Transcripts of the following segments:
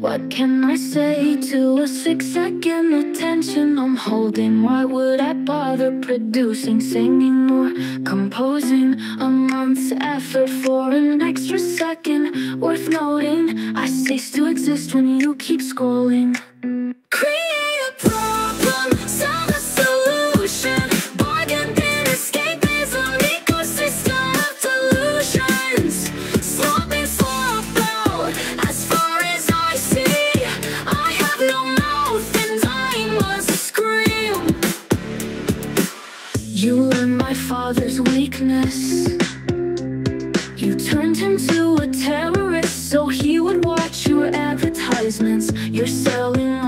What can I say to a six-second attention I'm holding? Why would I bother producing, singing, or composing? A month's effort for an extra second worth noting I cease to exist when you keep scrolling Crazy my father's weakness. You turned him to a terrorist So he would watch your advertisements. You're selling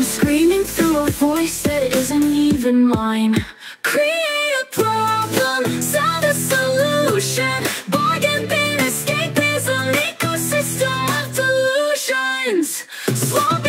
I'm screaming through a voice that isn't even mine. Create a problem, sound a solution. Bargain bin escape is an ecosystem of delusions. Slow